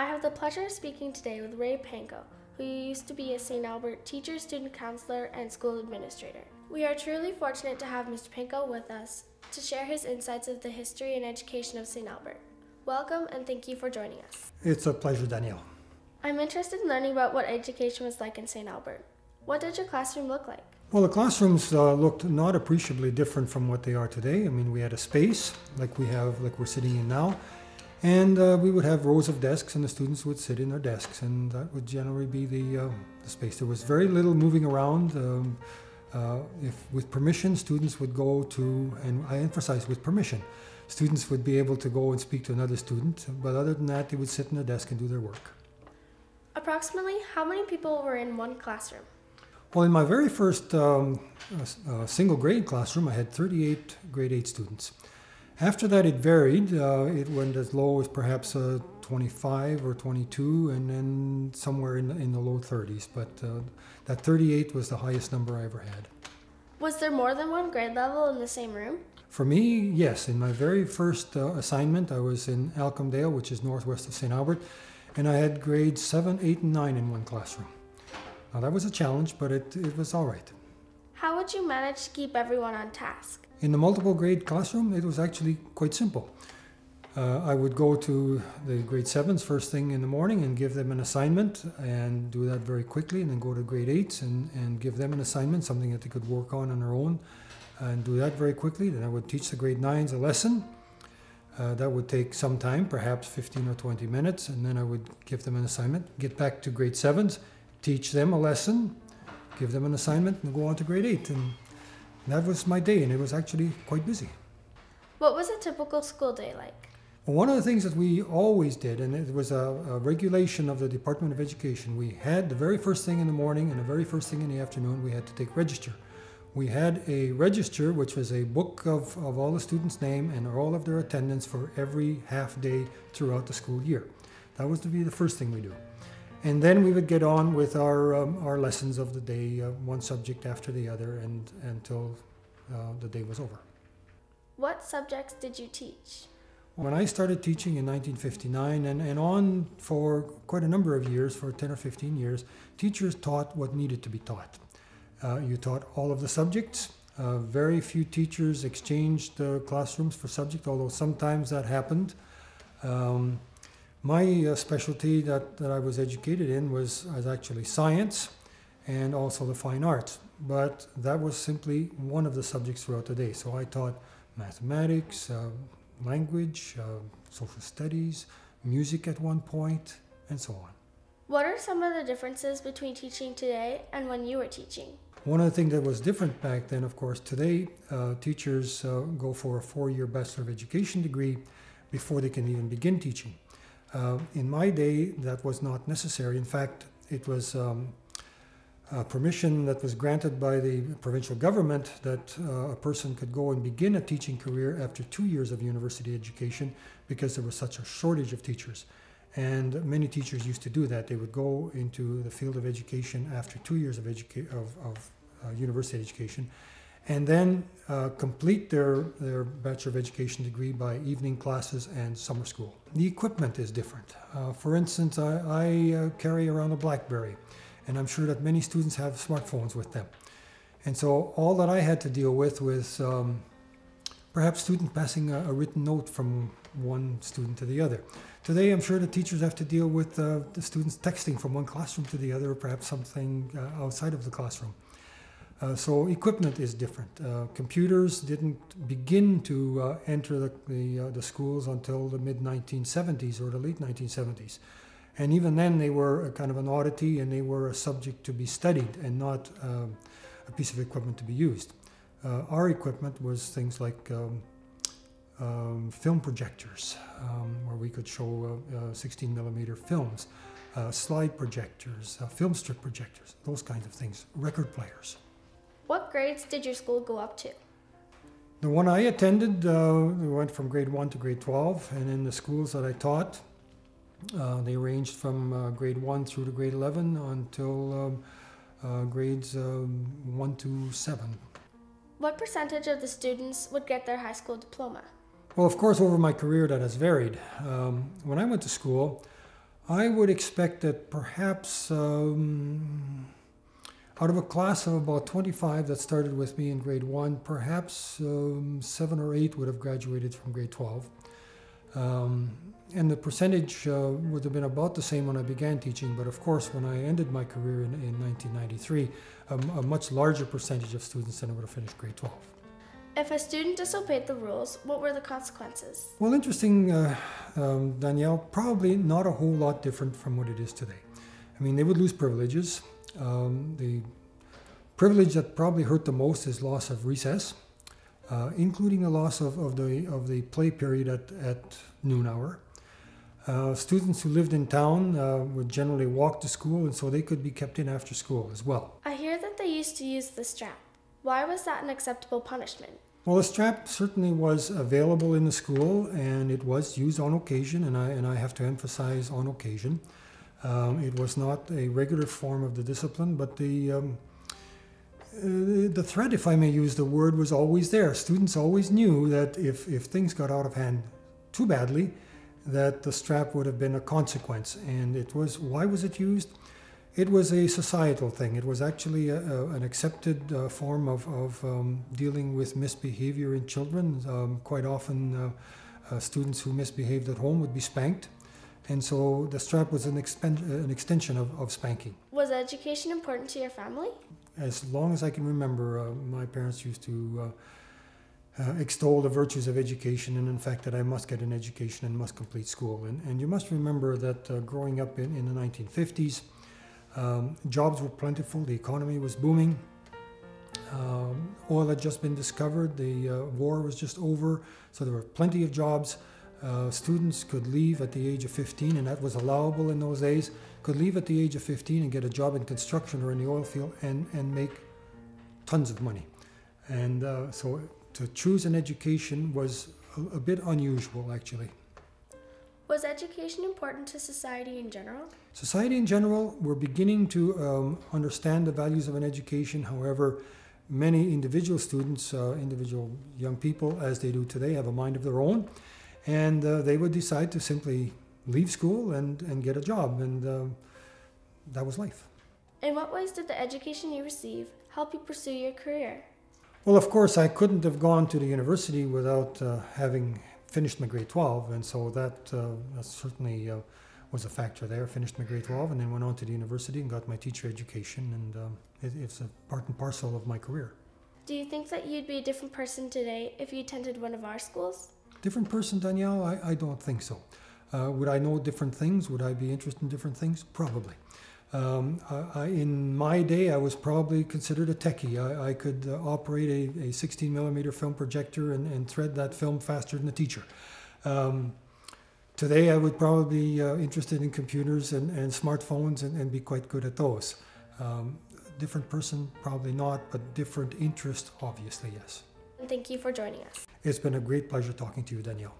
I have the pleasure of speaking today with Ray Pinco, who used to be a St. Albert teacher, student counselor, and school administrator. We are truly fortunate to have Mr. Pinco with us to share his insights of the history and education of St. Albert. Welcome and thank you for joining us. It's a pleasure, Danielle. I'm interested in learning about what education was like in St. Albert. What did your classroom look like? Well, the classrooms uh, looked not appreciably different from what they are today. I mean, we had a space like we have, like we're sitting in now, and uh, we would have rows of desks, and the students would sit in their desks, and that would generally be the, uh, the space. There was very little moving around. Um, uh, if with permission, students would go to, and I emphasize with permission, students would be able to go and speak to another student, but other than that, they would sit in their desk and do their work. Approximately how many people were in one classroom? Well, in my very first um, uh, single grade classroom, I had 38 grade 8 students. After that, it varied. Uh, it went as low as perhaps uh, 25 or 22, and then somewhere in, in the low 30s. But uh, that 38 was the highest number I ever had. Was there more than one grade level in the same room? For me, yes. In my very first uh, assignment, I was in Alcomdale, which is northwest of St. Albert, and I had grades 7, 8, and 9 in one classroom. Now that was a challenge, but it, it was all right. How would you manage to keep everyone on task? In the multiple grade classroom, it was actually quite simple. Uh, I would go to the grade sevens first thing in the morning and give them an assignment and do that very quickly, and then go to grade eights and, and give them an assignment, something that they could work on on their own, and do that very quickly. Then I would teach the grade nines a lesson. Uh, that would take some time, perhaps 15 or 20 minutes, and then I would give them an assignment. Get back to grade sevens teach them a lesson, give them an assignment, and go on to grade eight. And that was my day, and it was actually quite busy. What was a typical school day like? Well, one of the things that we always did, and it was a, a, regulation of the Department of Education, we had the very first thing in the morning and the very first thing in the afternoon, we had to take register. We had a register, which was a book of, of all the students' name and all of their attendance for every half day throughout the school year. That was to be the first thing we do. And then we would get on with our, um, our lessons of the day, uh, one subject after the other, and until uh, the day was over. What subjects did you teach? When I started teaching in 1959 and, and on for quite a number of years, for 10 or 15 years, teachers taught what needed to be taught. Uh, you taught all of the subjects. Uh, very few teachers exchanged classrooms for subject, although sometimes that happened. Um, my uh, specialty that, that I was educated in was, was actually science and also the fine arts, but that was simply one of the subjects throughout the day. So I taught mathematics, uh, language, uh, social studies, music at one point, and so on. What are some of the differences between teaching today and when you were teaching? One of the things that was different back then, of course, today uh, teachers uh, go for a four year Bachelor of Education degree before they can even begin teaching. Uh, in my day, that was not necessary. In fact, it was um, permission that was granted by the provincial government that uh, a person could go and begin a teaching career after two years of university education because there was such a shortage of teachers. And many teachers used to do that. They would go into the field of education after two years of, educa- of, of uh, university education and then uh, complete their, their Bachelor of Education degree by evening classes and summer school. The equipment is different. Uh, for instance, I, I uh, carry around a Blackberry, and I'm sure that many students have smartphones with them. And so all that I had to deal with was um, perhaps student passing a, a, written note from one student to the other. Today, I'm sure the teachers have to deal with uh, the students texting from one classroom to the other, or perhaps something uh, outside of the classroom. Uh, so equipment is different. Uh, computers didn't begin to uh, enter the, the, uh, the, schools until the mid 1970s or the late 1970s. And even then, they were kind of an oddity and they were a subject to be studied and not um, a piece of equipment to be used. Uh, our equipment was things like um, um, film projectors, um, where we could show 16 millimeter films, slide projectors, film strip projectors, those kinds of things, record players. What grades did your school go up to? The one I attended, uh, went from grade 1 to grade 12, and in the schools that I taught, uh, they ranged from uh, grade 1 through to grade 11 until um, uh, grades um, 1 to 7. What percentage of the students would get their high school diploma? Well, of course, over my career that has varied. Um, when I went to school, I would expect that perhaps um, out of a class of about 25 that started with me in grade one, perhaps um, seven or eight would have graduated from grade 12. Um, and the percentage uh, would have been about the same when I began teaching, but of course, when I ended my career in, in 1993, um, a much larger percentage of students than would have finished grade 12. If a student disobeyed the rules, what were the consequences? Well, interesting, uh, um, Danielle, probably not a whole lot different from what it is today. I mean, they would lose privileges. Um, the privilege that probably hurt the most is loss of recess, uh, including the loss of, of, the, of the play period at, at noon hour. Uh, students who lived in town uh, would generally walk to school, and so they could be kept in after school as well. I hear that they used to use the strap. Why was that an acceptable punishment? Well, the strap certainly was available in the school, and it was used on occasion, and I, and I have to emphasize on occasion. Um, it was not a regular form of the discipline, but the um, uh, the threat, if I may use the word, was always there. Students always knew that if, if things got out of hand too badly, that the strap would have been a consequence. And it was, why was it used? It was a societal thing. It was actually a, a, an accepted uh, form of, of um, dealing with misbehavior in children. Um, quite often, uh, uh, students who misbehaved at home would be spanked. And so the strap was an, an extension of, of spanking. Was education important to your family? As long as I can remember, uh, my parents used to uh, uh, extol the virtues of education and in fact that I must get an education and must complete school. And, and you must remember that uh, growing up in, in the 1950s, um, jobs were plentiful, the economy was booming, um, oil had just been discovered, the uh, war was just over, so there were plenty of jobs. Uh, students could leave at the age of 15, and that was allowable in those days, could leave at the age of 15 and get a job in construction or in the oil field and, and make tons of money. And uh, so to choose an education was a, a bit unusual, actually. Was education important to society in general? Society in general, we're beginning to um, understand the values of an education. However, many individual students, uh, individual young people, as they do today, have a mind of their own. And uh, they would decide to simply leave school and, and get a job. And uh, that was life. In what ways did the education you receive help you pursue your career? Well, of course, I couldn't have gone to the university without uh, having finished my grade 12, and so that, uh, certainly uh, was a factor there. Finished my grade 12 and then went on to the university and got my teacher education, and um, it, it's a part and parcel of my career. Do you think that you'd be a different person today if you attended one of our schools? Different person, Danielle? I, I don't think so. Uh, would I know different things? Would I be interested in different things? Probably. Um, I, in my day, I was probably considered a techie. I, I could uh, operate a, a, 16 millimeter film projector and, and, thread that film faster than a teacher. Um, today, I would probably be uh, interested in computers and, and smartphones and, and, be quite good at those. Um, different person, probably not, but different interest, obviously, yes. Thank you for joining us. It's been a great pleasure talking to you, Danielle.